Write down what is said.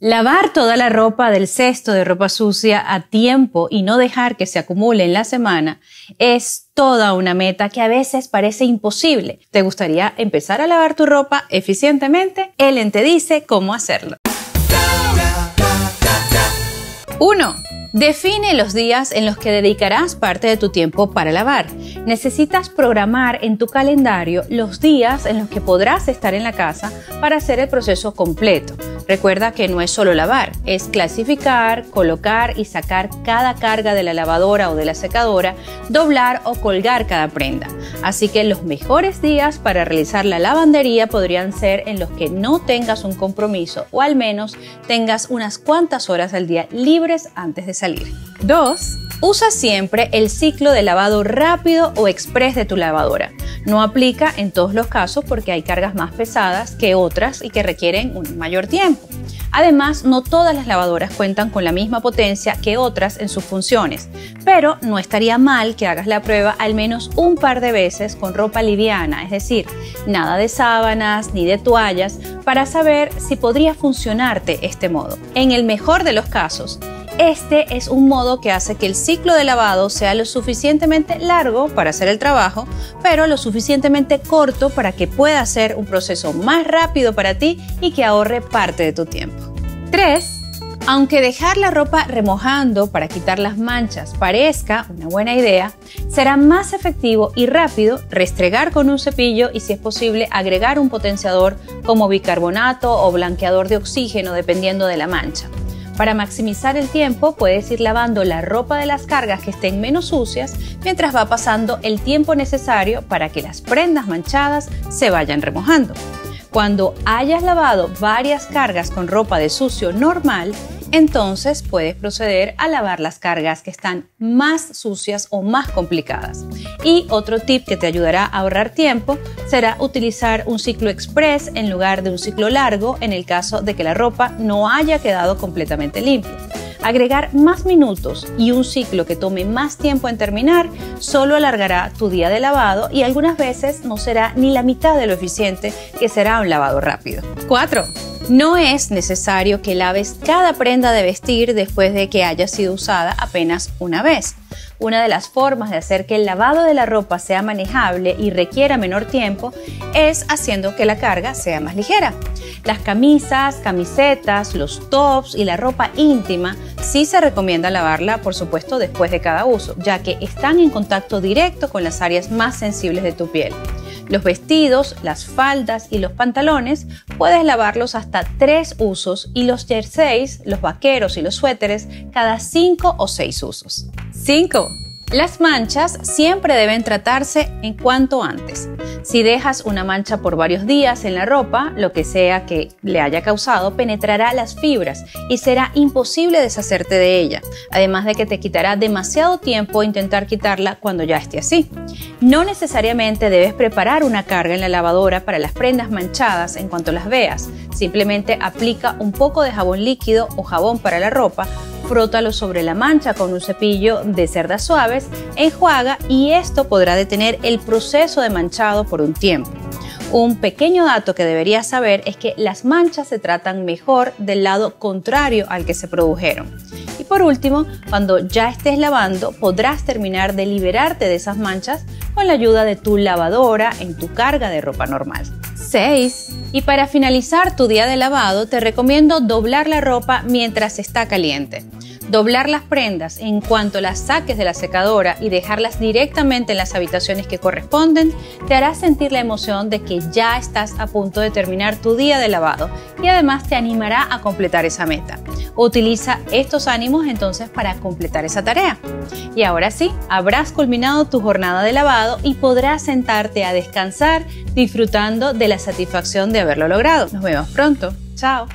Lavar toda la ropa del cesto de ropa sucia a tiempo y no dejar que se acumule en la semana es toda una meta que a veces parece imposible. ¿Te gustaría empezar a lavar tu ropa eficientemente? Ellen te dice cómo hacerlo. Define los días en los que dedicarás parte de tu tiempo para lavar. Necesitas programar en tu calendario los días en los que podrás estar en la casa para hacer el proceso completo. Recuerda que no es solo lavar, es clasificar, colocar y sacar cada carga de la lavadora o de la secadora, doblar o colgar cada prenda. Así que los mejores días para realizar la lavandería podrían ser en los que no tengas un compromiso o al menos tengas unas cuantas horas al día libres antes de salir. 2. Usa siempre el ciclo de lavado rápido o express de tu lavadora. No aplica en todos los casos porque hay cargas más pesadas que otras y que requieren un mayor tiempo. Además, no todas las lavadoras cuentan con la misma potencia que otras en sus funciones, pero no estaría mal que hagas la prueba al menos un par de veces con ropa liviana, es decir, nada de sábanas ni de toallas, para saber si podría funcionarte este modo. En el mejor de los casos, este es un modo que hace que el ciclo de lavado sea lo suficientemente largo para hacer el trabajo, pero lo suficientemente corto para que pueda ser un proceso más rápido para ti y que ahorre parte de tu tiempo. 3. Aunque dejar la ropa remojando para quitar las manchas parezca una buena idea, será más efectivo y rápido restregar con un cepillo y si es posible agregar un potenciador como bicarbonato o blanqueador de oxígeno dependiendo de la mancha. Para maximizar el tiempo puedes ir lavando la ropa de las cargas que estén menos sucias mientras va pasando el tiempo necesario para que las prendas manchadas se vayan remojando. Cuando hayas lavado varias cargas con ropa de sucio normal, entonces puedes proceder a lavar las cargas que están más sucias o más complicadas. Y otro tip que te ayudará a ahorrar tiempo será utilizar un ciclo express en lugar de un ciclo largo en el caso de que la ropa no haya quedado completamente limpia. Agregar más minutos y un ciclo que tome más tiempo en terminar solo alargará tu día de lavado y algunas veces no será ni la mitad de lo eficiente que será un lavado rápido. 4. No es necesario que laves cada prenda de vestir después de que haya sido usada apenas una vez. Una de las formas de hacer que el lavado de la ropa sea manejable y requiera menor tiempo es haciendo que la carga sea más ligera. Las camisas, camisetas, los tops y la ropa íntima sí se recomienda lavarla, por supuesto, después de cada uso, ya que están en contacto directo con las áreas más sensibles de tu piel. Los vestidos, las faldas y los pantalones puedes lavarlos hasta tres usos y los jerseys, los vaqueros y los suéteres cada cinco o seis usos. 5. Las manchas siempre deben tratarse en cuanto antes. Si dejas una mancha por varios días en la ropa, lo que sea que le haya causado penetrará las fibras y será imposible deshacerte de ella, además de que te quitará demasiado tiempo intentar quitarla cuando ya esté así. No necesariamente debes preparar una carga en la lavadora para las prendas manchadas en cuanto las veas, simplemente aplica un poco de jabón líquido o jabón para la ropa frótalo sobre la mancha con un cepillo de cerdas suaves, enjuaga y esto podrá detener el proceso de manchado por un tiempo. Un pequeño dato que deberías saber es que las manchas se tratan mejor del lado contrario al que se produjeron. Y por último, cuando ya estés lavando, podrás terminar de liberarte de esas manchas con la ayuda de tu lavadora en tu carga de ropa normal. 6. Y para finalizar tu día de lavado, te recomiendo doblar la ropa mientras está caliente. Doblar las prendas en cuanto las saques de la secadora y dejarlas directamente en las habitaciones que corresponden te hará sentir la emoción de que ya estás a punto de terminar tu día de lavado y además te animará a completar esa meta. Utiliza estos ánimos entonces para completar esa tarea. Y ahora sí, habrás culminado tu jornada de lavado y podrás sentarte a descansar disfrutando de la satisfacción de haberlo logrado. Nos vemos pronto. Chao.